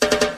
the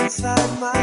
inside my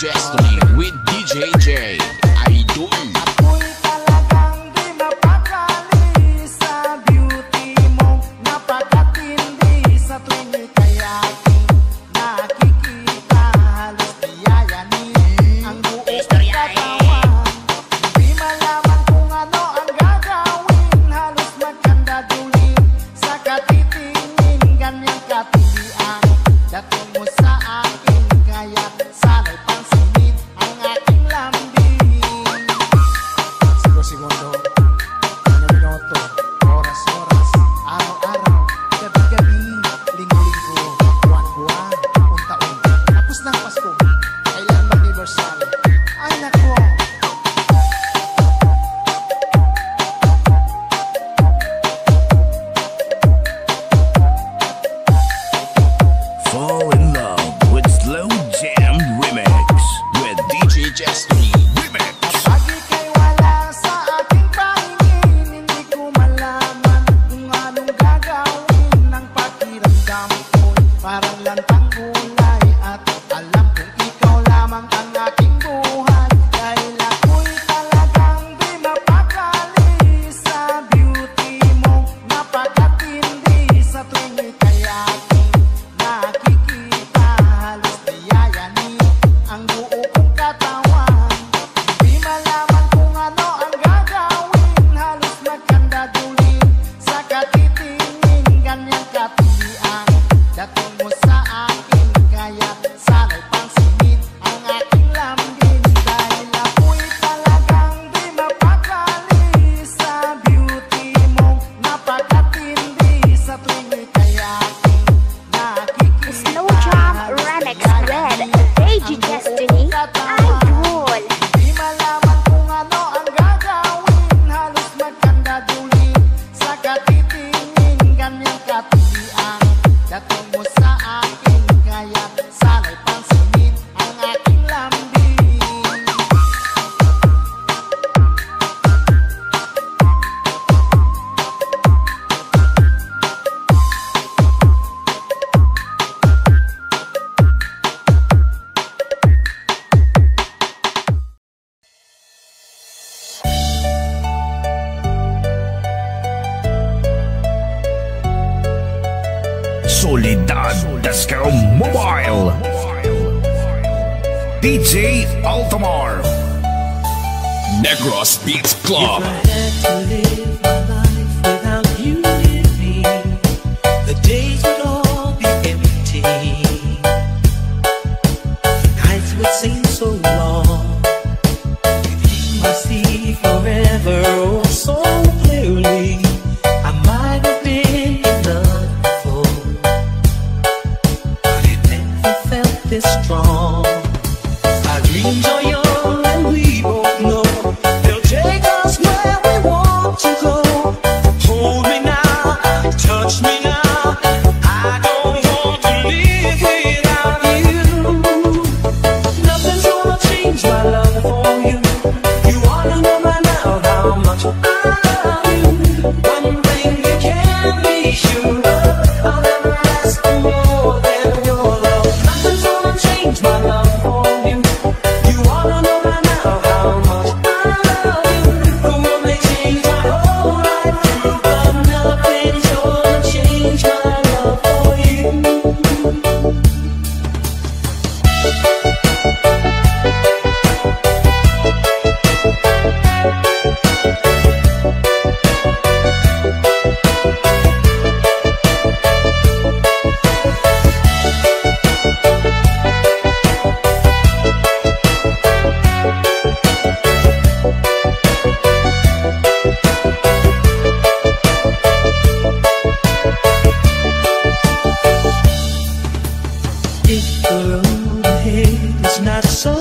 Destiny with DJ J. Idol. Ako'y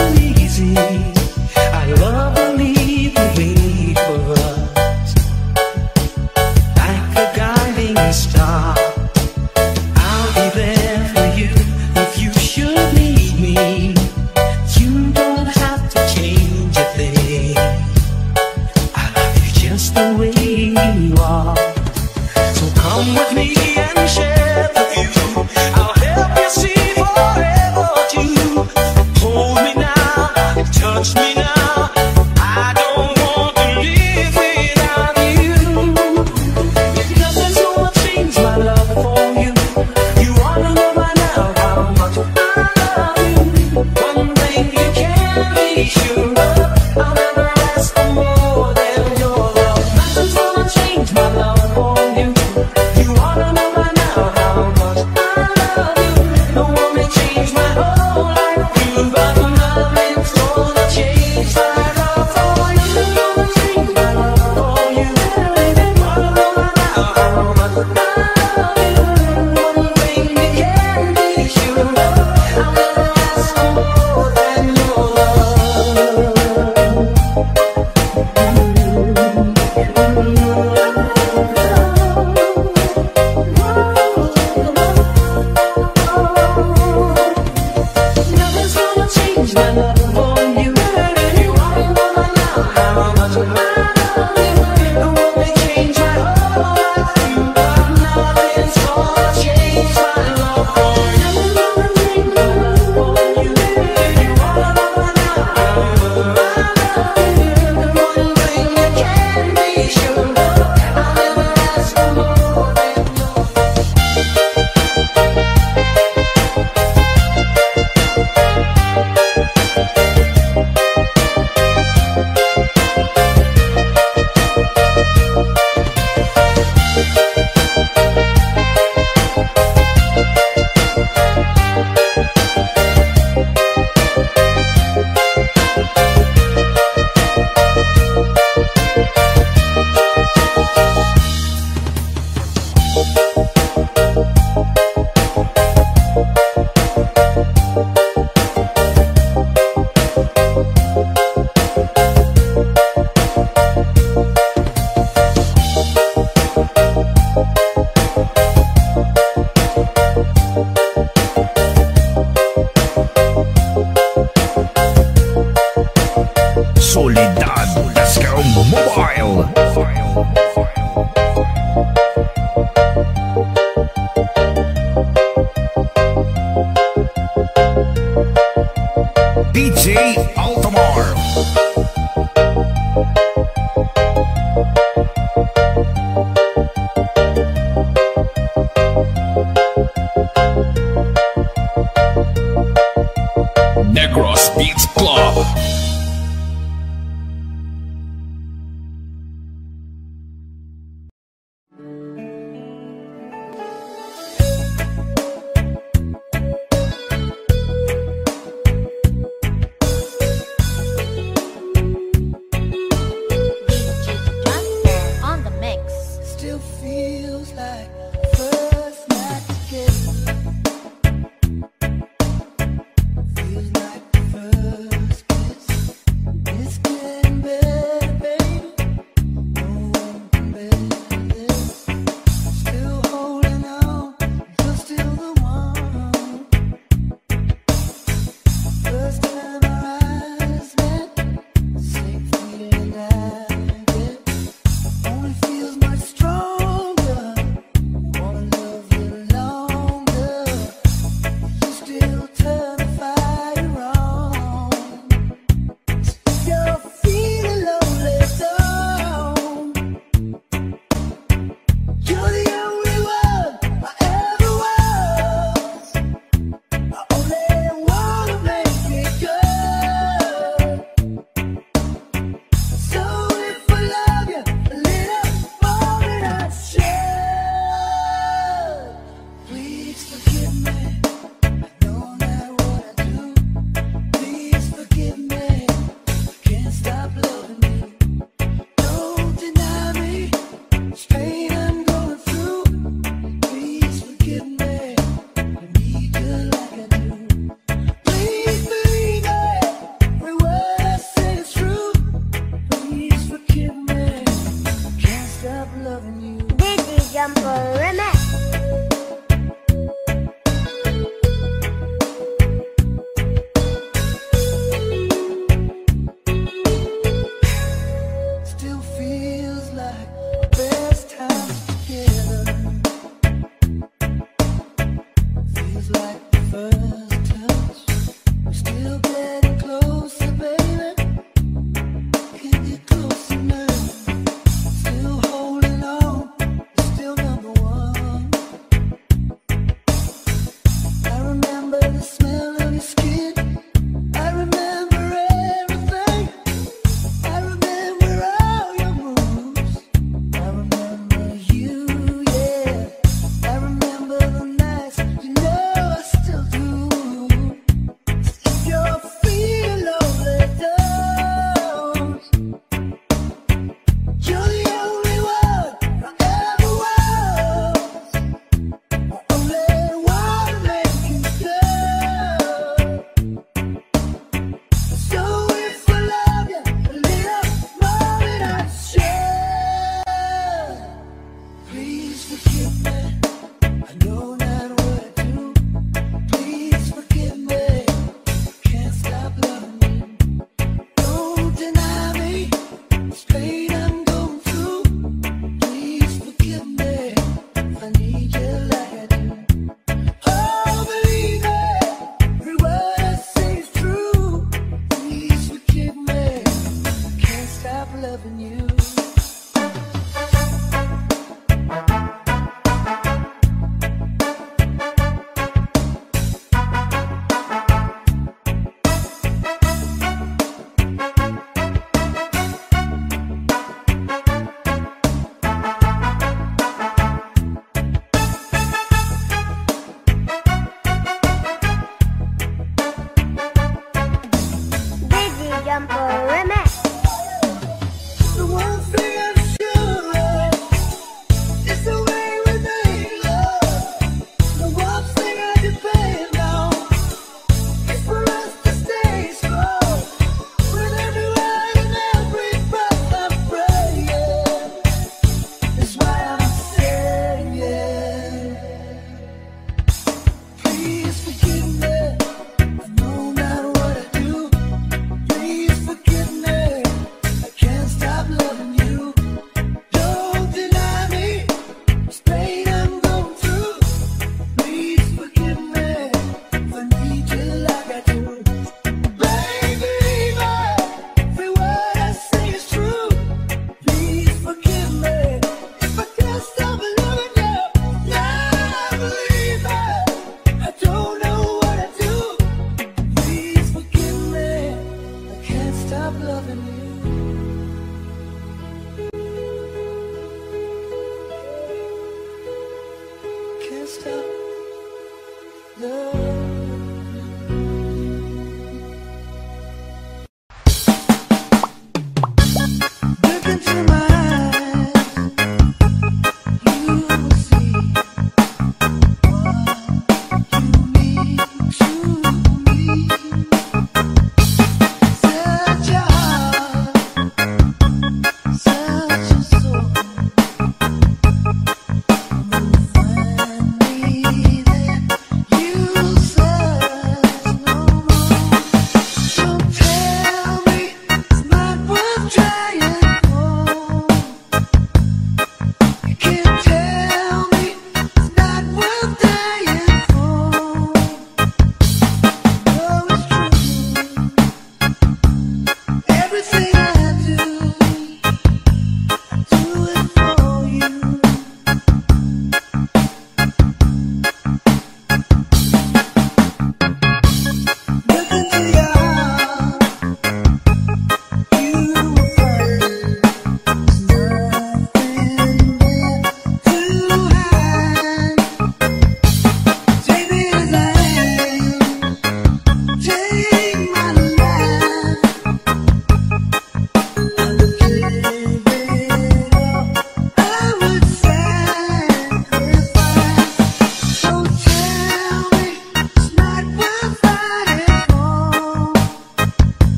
not so easy, I love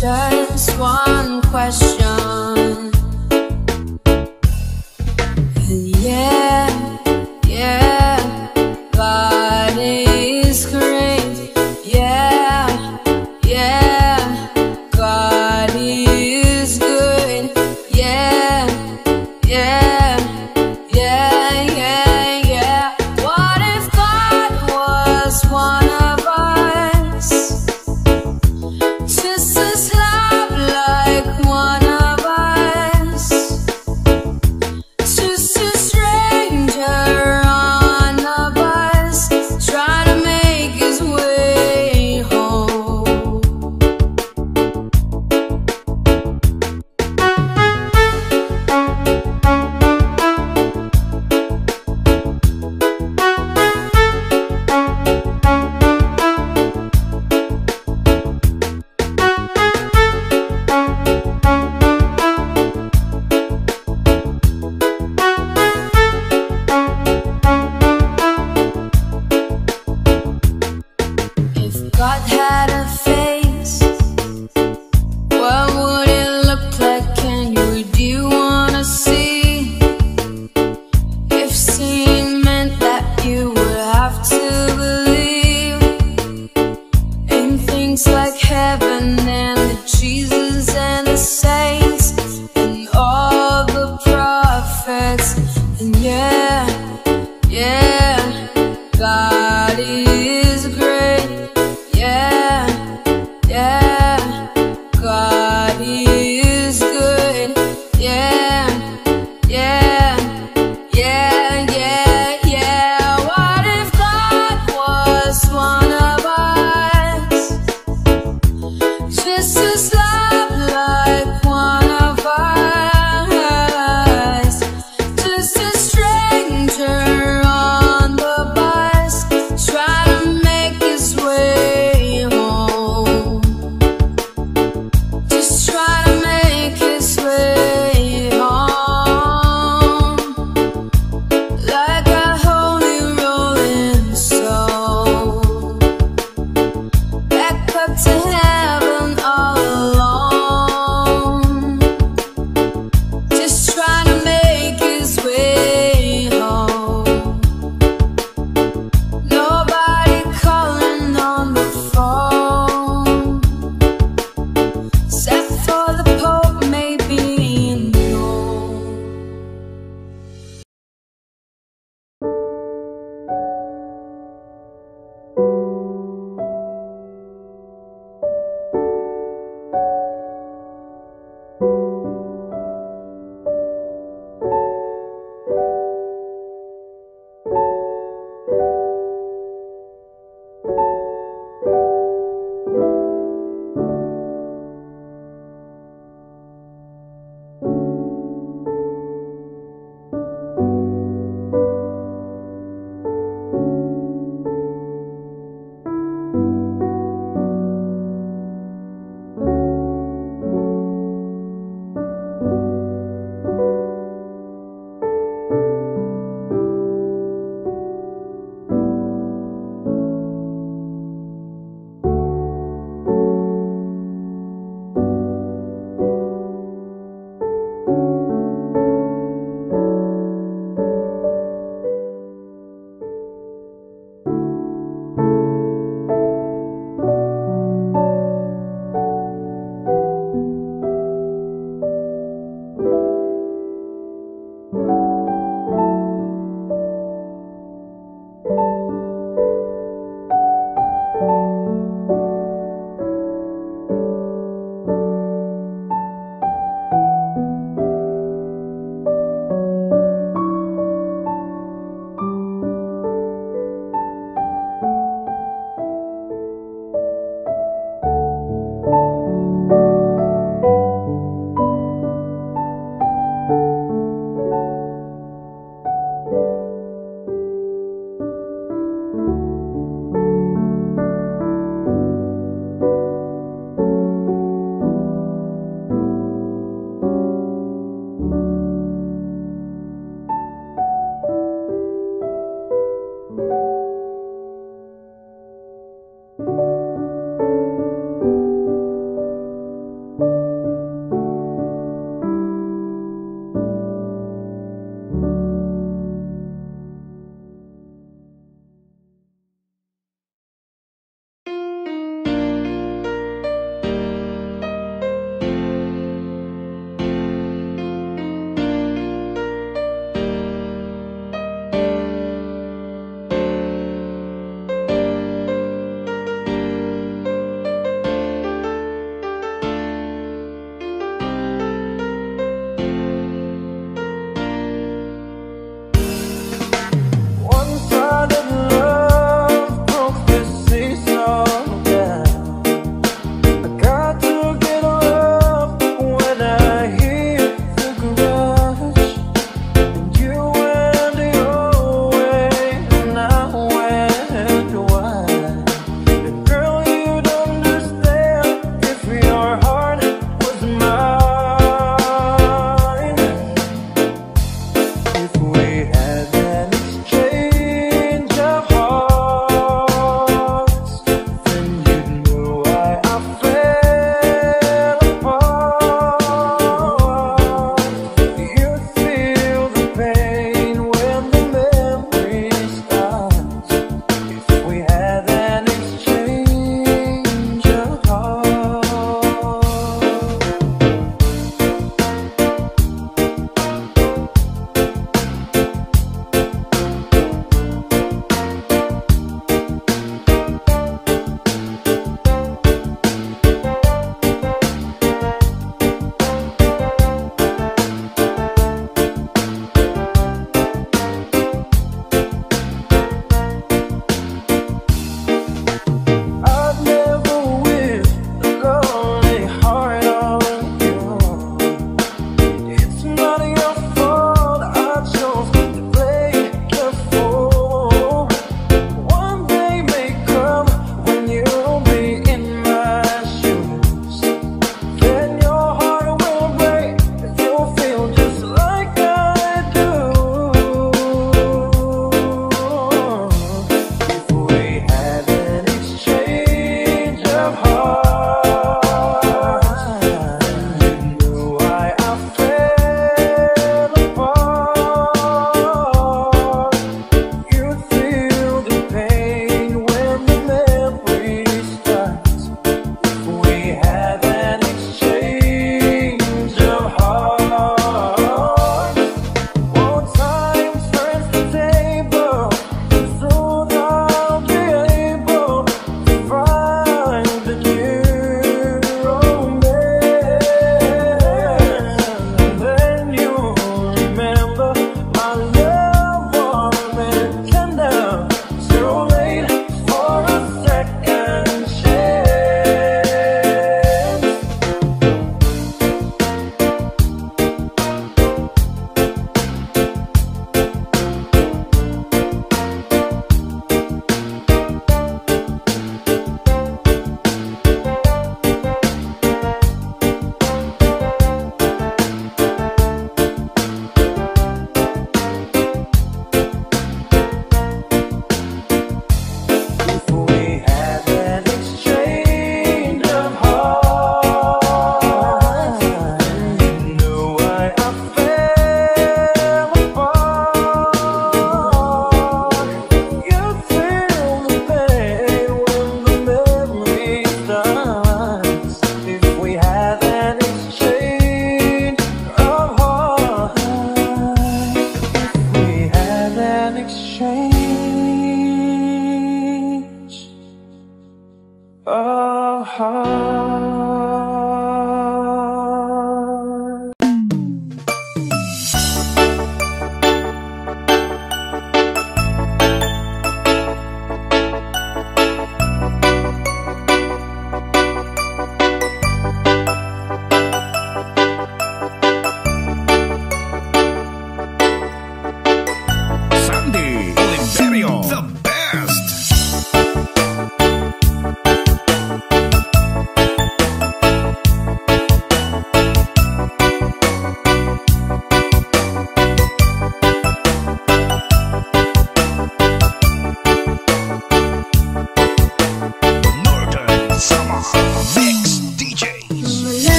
just one question?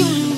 Please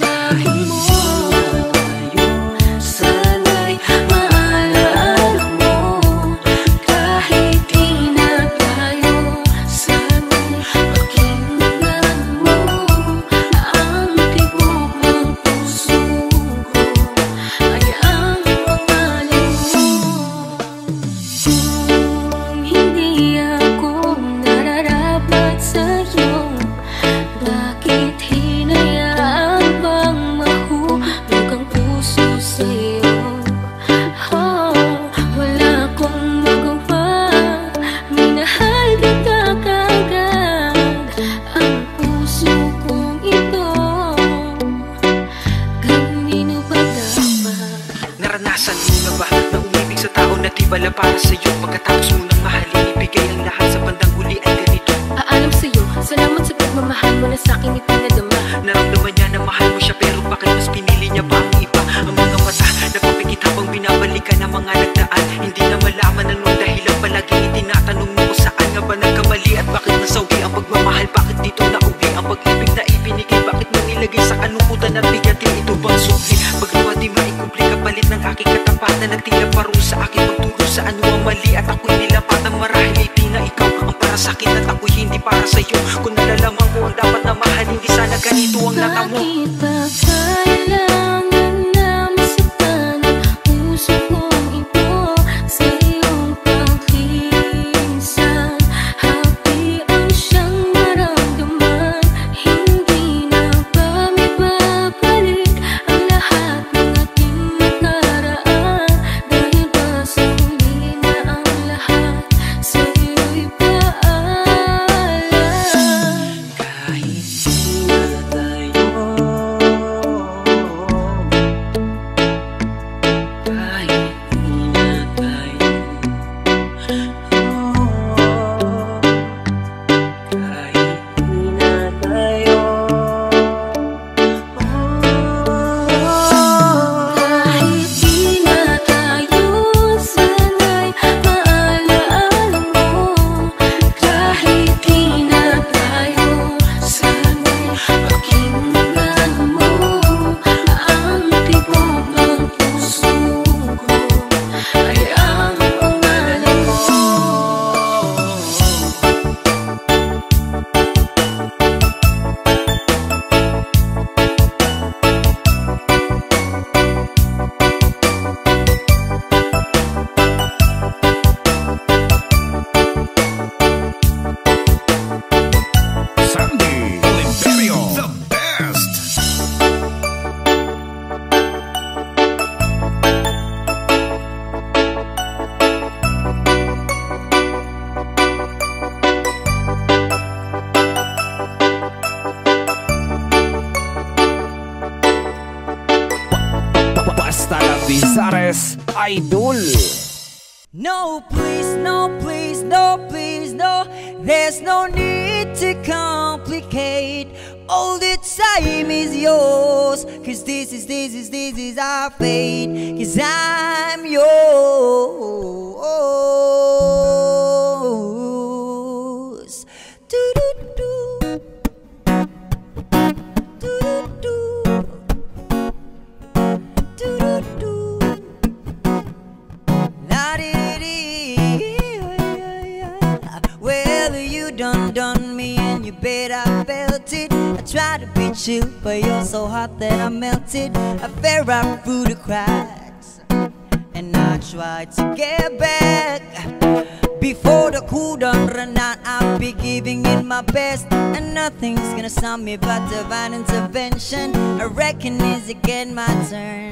on me, but divine intervention. I reckon it's again my turn.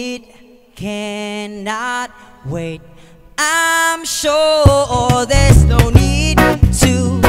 it cannot wait. I'm sure there's no need to.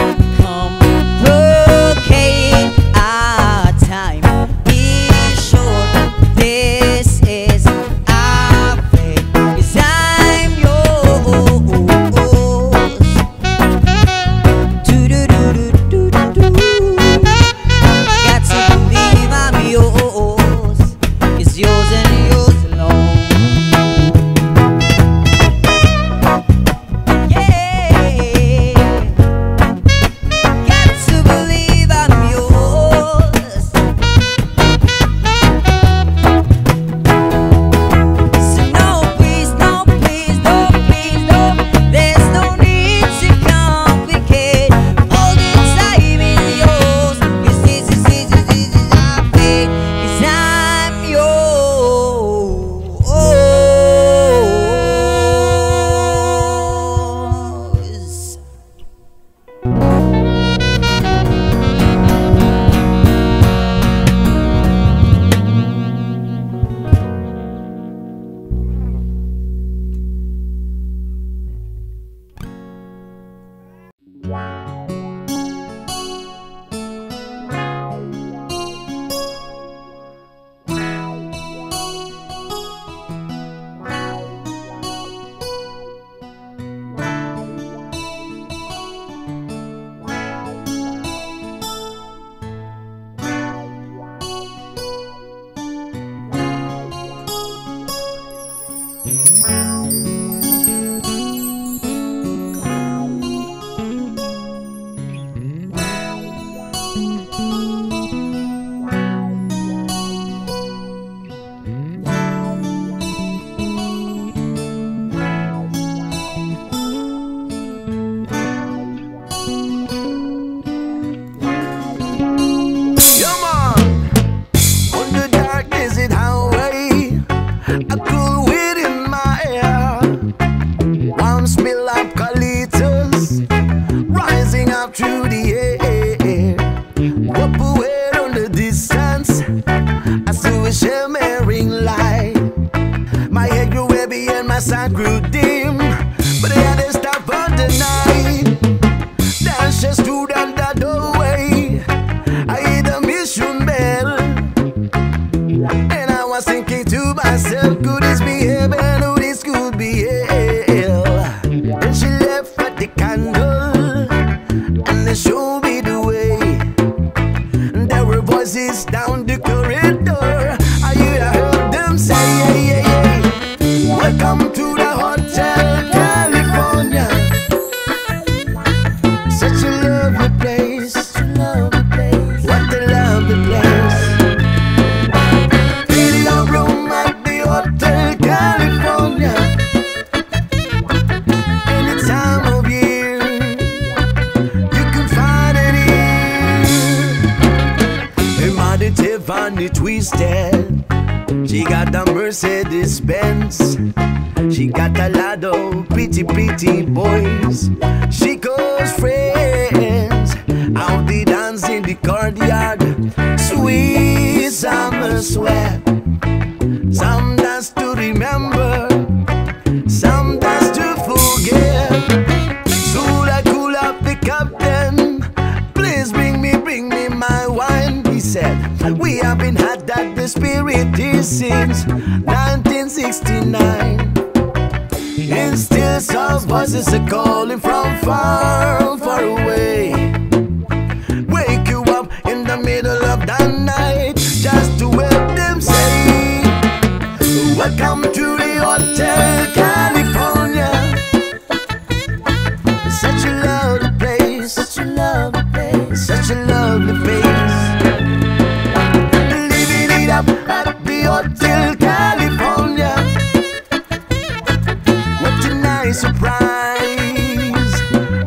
surprise.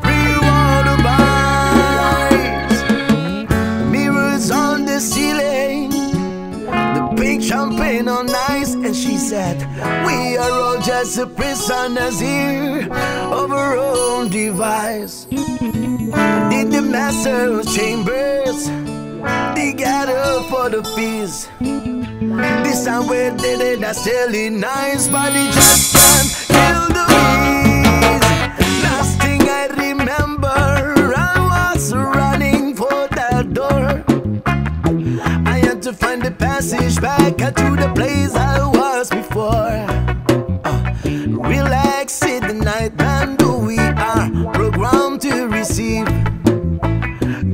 We wanna buy mirrors on the ceiling, the pink champagne on ice, and she said, We are all just prisoners here of our own device. Did the master chambers? They got for the fees. This time they didn't that's really nice, but it just back to the place I was before. Uh, relax in the night and we are programmed to receive.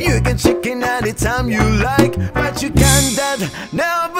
You can check in anytime you like, but you can't that never.